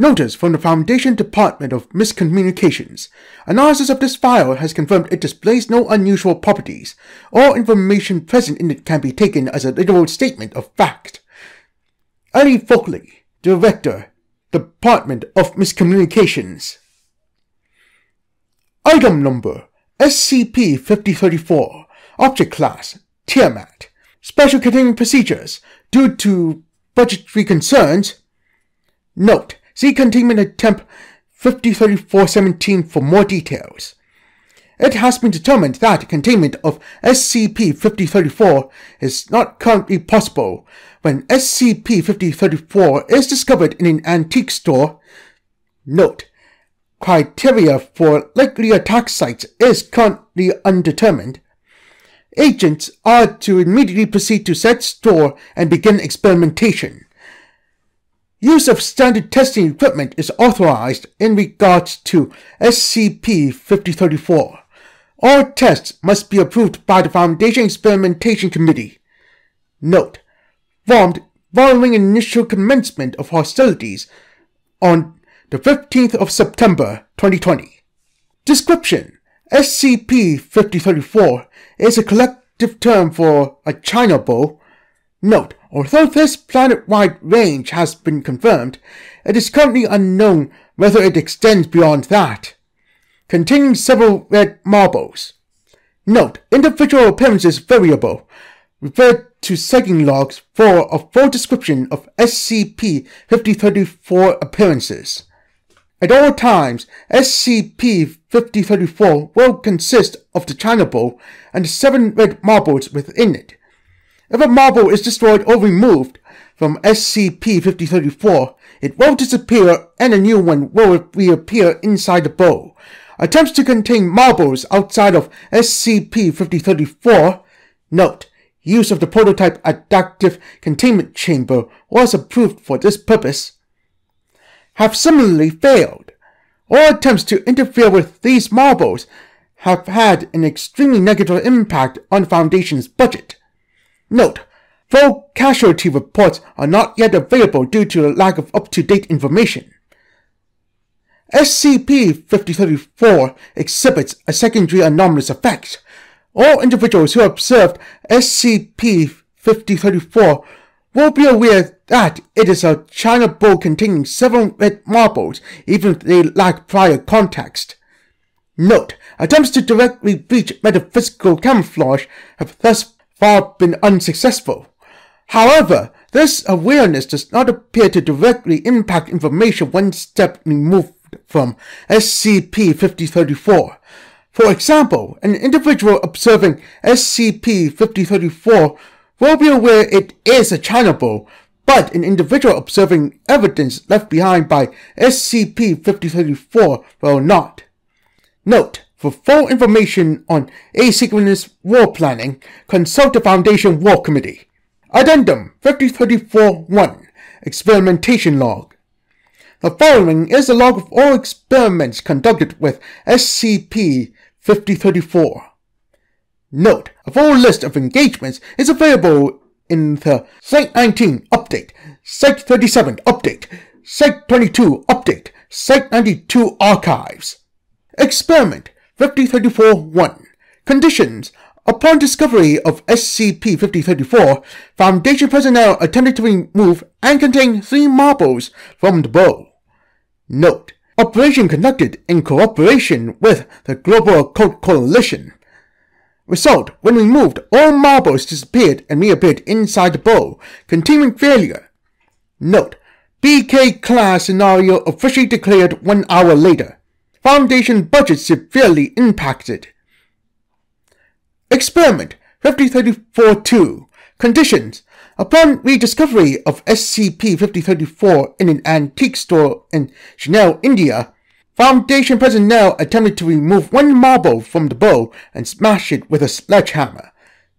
Notice from the Foundation Department of Miscommunications. Analysis of this file has confirmed it displays no unusual properties. All information present in it can be taken as a literal statement of fact. Ali Folkley, Director, Department of Miscommunications. Item Number SCP-5034 Object Class Tiamat Special Containment Procedures Due to budgetary concerns Note See Containment Attempt 503417 for more details. It has been determined that containment of SCP-5034 is not currently possible when SCP-5034 is discovered in an antique store. Note, criteria for likely attack sites is currently undetermined. Agents are to immediately proceed to said store and begin experimentation. Use of standard testing equipment is authorized in regards to SCP-5034. All tests must be approved by the Foundation Experimentation Committee. Note, formed following initial commencement of hostilities on the 15th of September 2020. Description SCP-5034 is a collective term for a China Bowl. Note, Although this planet-wide range has been confirmed, it is currently unknown whether it extends beyond that. Containing several red marbles. Note, individual appearances variable. Refer to segging logs for a full description of SCP-5034 appearances. At all times, SCP-5034 will consist of the China Bowl and seven red marbles within it. If a marble is destroyed or removed from SCP-5034, it will disappear and a new one will reappear inside the bowl. Attempts to contain marbles outside of SCP-5034, note, use of the prototype adaptive containment chamber was approved for this purpose, have similarly failed. All attempts to interfere with these marbles have had an extremely negative impact on the Foundation's budget. Note, full casualty reports are not yet available due to a lack of up-to-date information. SCP-5034 exhibits a secondary anomalous effect. All individuals who observed SCP-5034 will be aware that it is a China bowl containing seven red marbles, even if they lack prior context. Note, attempts to directly breach metaphysical camouflage have thus far been unsuccessful. However, this awareness does not appear to directly impact information one step removed from SCP-5034. For example, an individual observing SCP-5034 will be aware it is a Bowl, but an individual observing evidence left behind by SCP-5034 will not. Note, for full information on asynchronous war planning, consult the Foundation War Committee. Addendum 5034-1 Experimentation Log The following is a log of all experiments conducted with SCP-5034. Note, a full list of engagements is available in the Site-19 Update, Site-37 Update, Site-22 Update, Site-92 Archives. Experiment 5034-1 Conditions Upon discovery of SCP-5034, Foundation personnel attempted to remove and contain three marbles from the bowl. Note, operation conducted in cooperation with the Global Occult Coalition. Result, when removed, all marbles disappeared and reappeared inside the bowl, containment failure. Note, BK class scenario officially declared one hour later. Foundation budget severely impacted. Experiment 5034-2 Conditions Upon rediscovery of SCP-5034 in an antique store in Chennai, India, Foundation personnel attempted to remove one marble from the bowl and smash it with a sledgehammer.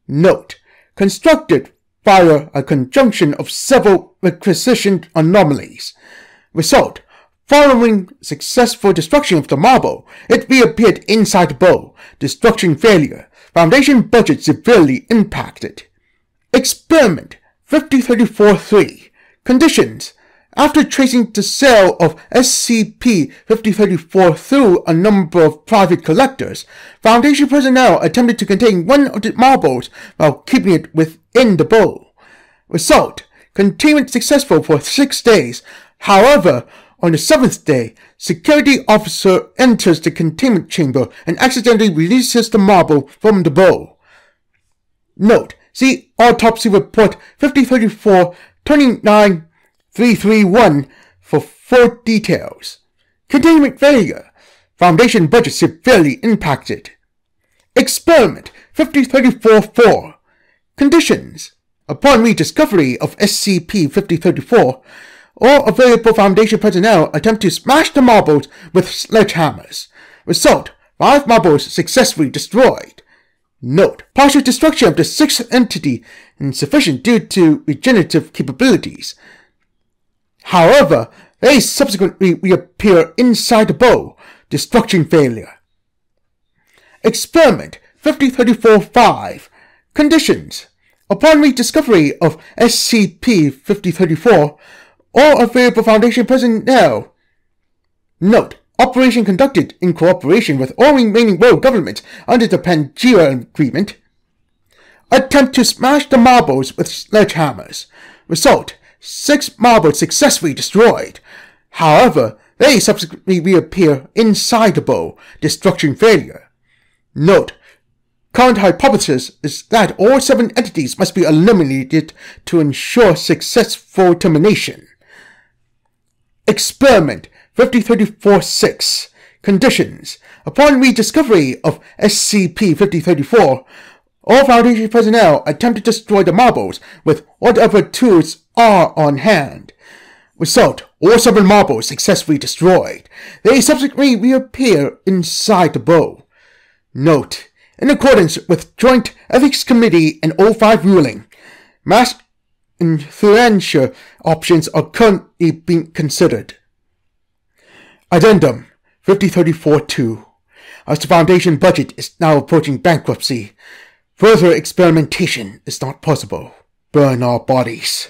Note: Constructed via a conjunction of several requisitioned anomalies. Result: Following successful destruction of the marble, it reappeared inside the bowl. Destruction failure. Foundation budget severely impacted. Experiment 5034-3 Conditions After tracing the sale of SCP-5034 through a number of private collectors, Foundation personnel attempted to contain one of the marbles while keeping it within the bowl. Result, containment successful for six days. However, on the seventh day, security officer enters the containment chamber and accidentally releases the marble from the bowl. Note, see autopsy report 5034 29 331 for full details. Containment failure. Foundation budget severely impacted. Experiment 5034-4. Conditions. Upon rediscovery of SCP-5034, all available Foundation personnel attempt to smash the marbles with sledgehammers. Result, five marbles successfully destroyed. Note, partial destruction of the sixth entity insufficient due to regenerative capabilities. However, they subsequently reappear inside the bow. Destruction failure. Experiment 5034-5. Conditions. Upon rediscovery of SCP-5034, all available Foundation personnel. Note, operation conducted in cooperation with all remaining world governments under the Pangea Agreement. Attempt to smash the marbles with sledgehammers. Result, six marbles successfully destroyed. However, they subsequently reappear inside the bowl, destruction failure. Note, current hypothesis is that all seven entities must be eliminated to ensure successful termination. Experiment 5034-6 Conditions Upon rediscovery of SCP-5034, all Foundation personnel attempt to destroy the marbles with whatever tools are on hand. Result, all seven marbles successfully destroyed. They subsequently reappear inside the bowl. Note, in accordance with Joint Ethics Committee and O5 ruling, mass influenza options are currently being considered. Addendum 5034-2 As the Foundation budget is now approaching bankruptcy, further experimentation is not possible. Burn our bodies.